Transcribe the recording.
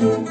Música